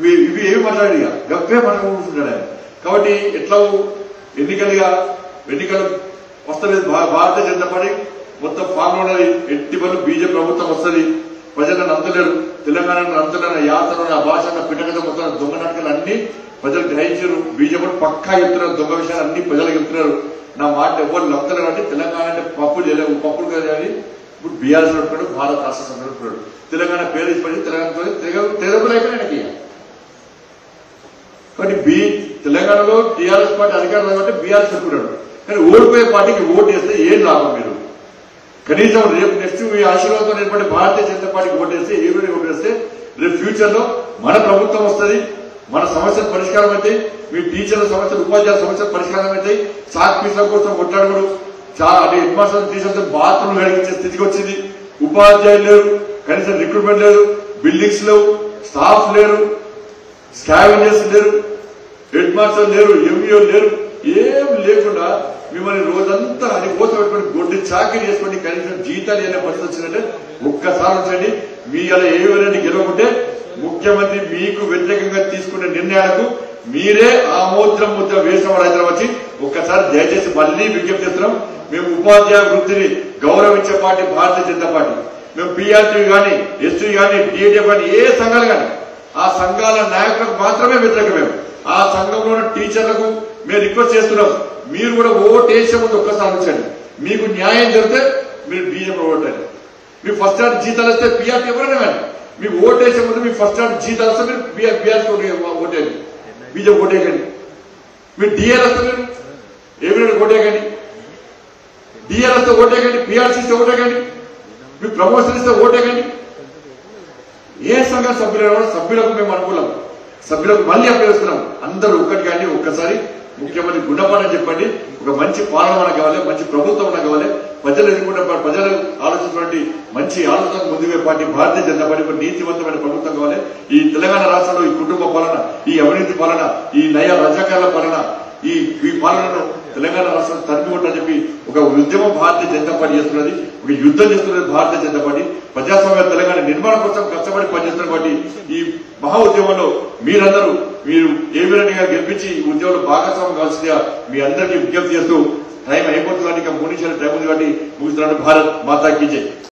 ఇవి ఇవి ఏమి మాట్లాడి గప్పే మాట్లాడుకుంటున్నాడు ఆయన. కాబట్టి ఎట్లా ఎన్నికలుగా ఎన్నికలు వస్తలేదు. భా- భారతీయ జనతా పార్టీ మొత్తం ఫామ్లో ఎట్టి పనులు బీజేపీ ప్రభుత్వం వస్తుంది. ప్రజలను అందలేరు తెలంగాణను అంతలేరు యాసను ఆ భాషను పిటకత మొత్తం దొంగ నాటకాలు అన్ని ప్రజలు గ్రహించారు. బీజేపీ పక్కా చెప్తున్నారు. దొంగ విషయాలు అన్ని ప్రజలకు చెప్తున్నారు. నా మాట ఎవరు నమ్మతలేరు అంటే తెలంగాణ అంటే పప్పులు చేయలేవు పప్పులు కదా అని ఇప్పుడు బీఆర్ఎస్ పెట్టుకున్నాడు భారత రాష్ట్ర సమితి తెలంగాణ పేరు ఇచ్చి తెలంగాణ తెలంగాణ అయిపోయినా ఆయనకి కాబట్టి బి తెలంగాణలో టీఆర్ఎస్ పార్టీ అధికారం కాబట్టి బీఆర్ఎస్ అనుకున్నాడు కానీ ఓడిపోయే పార్టీకి ఓటు వేస్తే ఏం లాభం మీరు? కనీసం రేపు నెక్స్ట్ మీ ఆశీర్వాదం ఏర్పడే భారతీయ జనతా పార్టీకి ఓటు వేస్తే ఏ ఓటు వేస్తే రేపు ఫ్యూచర్లో మన ప్రభుత్వం వస్తుంది మన సమస్యల పరిష్కారం అవుతాయి మీ టీచర్ల సమస్యలు ఉపాధ్యాయుల సమస్యల పరిష్కారం అవుతాయి సాక్ పీసుల కోసం కొట్లాడరు చాలా అంటే హెడ్ మాస్టర్ టీచర్స్ బాత్రూమ్ వెలిగించే స్థితికి వచ్చింది. ఉపాధ్యాయులు లేరు కనీసం రిక్రూట్మెంట్ లేదు బిల్డింగ్స్ లేవు స్టాఫ్ లేరు స్కావెంజర్స్ లేరు హెడ్ మాస్టర్ లేరు ఎంఈఓ లేరు ఏం లేకుండా మిమ్మల్ని రోజంతా అది కోసం పెట్టుకుని గొడ్డు చాకరీ చేసుకుని కనీసం జీతాలు ఏదైనా పరిస్థితి వచ్చిందంటే ఒక్కసారి వచ్చండి మీ అలా ఏవైనా గెలవకుంటే ముఖ్యమంత్రి మీకు వ్యతిరేకంగా తీసుకునే నిర్ణయాలకు మీరే ఆమోద్ర ముద్ర వేసిన వారు వచ్చి ఒక్కసారి దయచేసి మళ్ళీ విజ్ఞప్తి చేస్తున్నాం. మేము ఉపాధ్యాయ వృత్తిని గౌరవించే పార్టీ భారతీయ జనతా పార్టీ. మేము పిఆర్టీ కానీ ఎస్టీ కానీ డిఏటీఎఫ్ కానీ ఏ సంఘాలు కానీ ఆ సంఘాల నాయకులకు మాత్రమే వ్యతిరేకం మేము. ఆ సంఘంలో ఉన్న టీచర్లకు మేము రిక్వెస్ట్ చేస్తున్నాం. మీరు కూడా ఓటు వేసే ముందు ఒక్కసారి ఉంచండి మీకు న్యాయం జరిగితే మీరు బీజేపీ ఓటండి. మీ ఫస్ట్ స్టాండ్ జీతాలు వస్తే పిఆర్కి ఎవరైనా కానీ మీకు ఓటు వేసే ముందు మీ ఫస్ట్ స్టాండ్ జీతాలు వస్తే మీరు బీఆర్టీ ఓటేయండి. బీజేపీ ఓటేయకండి. మీరు డిఎల్ వస్తే మీరు ఏమైనా ఓటేయకండి. డిఎల్ వస్తే ఓటేయకండి పిఆర్సీ ఇస్తే ఓటేయకండి. మీరు ప్రమోషన్ ఇస్తే ఓటేయకండి. ఏ సంఘ సభ్యులు కూడా సభ్యులకు మేము అనుకూలం. సభ్యులకు మళ్ళీ అప్పగిస్తున్నాం. అందరూ ఒక్కటి కానీ ఒక్కసారి ముఖ్యమంత్రి గుణపాఠం చెప్పండి. ఒక మంచి పాలన మనకు కావాలి మంచి ప్రభుత్వం మనకు కావాలి. ప్రజలు ఎదుర్కొన్న ప్రజలు ఆలోచించినటువంటి మంచి ఆలోచన ముందుగా పార్టీ భారతీయ జనతా పార్టీ ఒక నీతివంతమైన ప్రభుత్వం కావాలి. ఈ తెలంగాణ రాష్ట్రంలో ఈ కుటుంబ పాలన ఈ అవినీతి పాలన ఈ నయ రజాకారుల పాలన ఈ ఈ పాలనను తెలంగాణ రాష్ట్రం తరిమి చెప్పి ఒక ఉద్యమం భారతీయ జనతా పార్టీ చేస్తున్నది ఒక యుద్ధం చేస్తున్నది భారతీయ జనతా పార్టీ. ప్రజాస్వామ్య తెలంగాణ నిర్మాణం కోసం కష్టపడి పనిచేస్తున్న కాబట్టి ఈ మహా ఉద్యమంలో మీరందరూ మీరు ఏ విధంగా గెలిపించి ఉద్యమంలో భాగస్వామ్యం కావాల్సిందిగా మీ అందరికీ విజ్ఞప్తి చేస్తూ టైం అయిపోతుంది ఇక మూడు నిమిషాలు టైం ఉంది కాబట్టి ముగిస్తున్నాడు భారత్ మాతా కీ